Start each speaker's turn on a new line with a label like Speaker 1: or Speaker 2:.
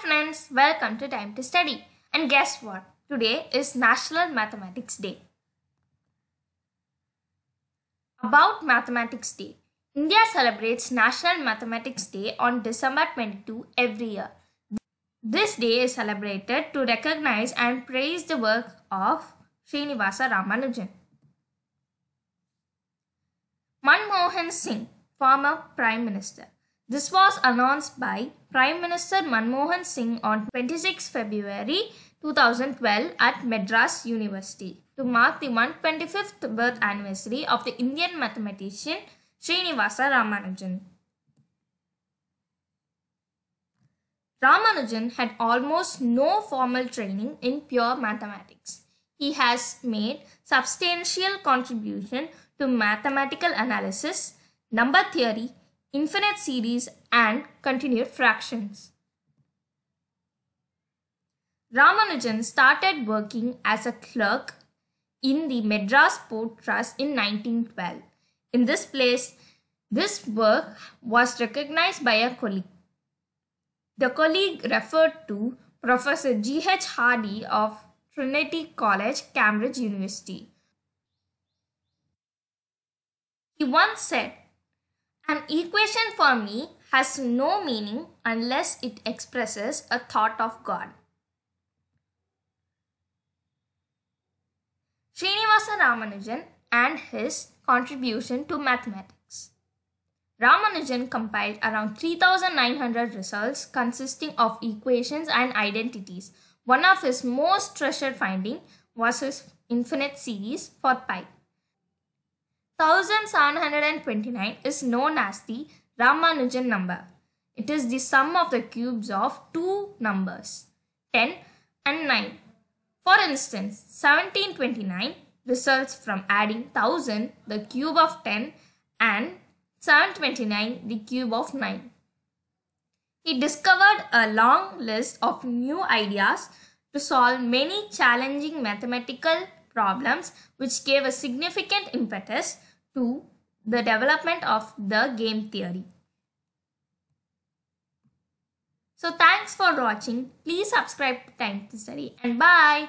Speaker 1: friends, welcome to Time to Study. And guess what? Today is National Mathematics Day. About Mathematics Day. India celebrates National Mathematics Day on December 22 every year. This day is celebrated to recognize and praise the work of Srinivasa Ramanujan. Manmohan Singh, former Prime Minister. This was announced by Prime Minister Manmohan Singh on 26 February 2012 at Madras University to mark the 125th birth anniversary of the Indian mathematician Srinivasa Ramanujan. Ramanujan had almost no formal training in pure mathematics. He has made substantial contribution to mathematical analysis, number theory, infinite series and continued fractions. Ramanujan started working as a clerk in the Madras Port Trust in 1912. In this place, this work was recognized by a colleague. The colleague referred to Professor G. H. Hardy of Trinity College, Cambridge University. He once said, An equation for me has no meaning unless it expresses a thought of God. Srinivasa Ramanujan and his contribution to mathematics. Ramanujan compiled around 3900 results consisting of equations and identities. One of his most treasured findings was his infinite series for pi. 1729 is known as the Ramanujan number. It is the sum of the cubes of two numbers, 10 and 9. For instance, 1729 results from adding 1000, the cube of 10, and 729, the cube of 9. He discovered a long list of new ideas to solve many challenging mathematical problems which gave a significant impetus to the development of the game theory. So thanks for watching. Please subscribe to Time to Study and bye.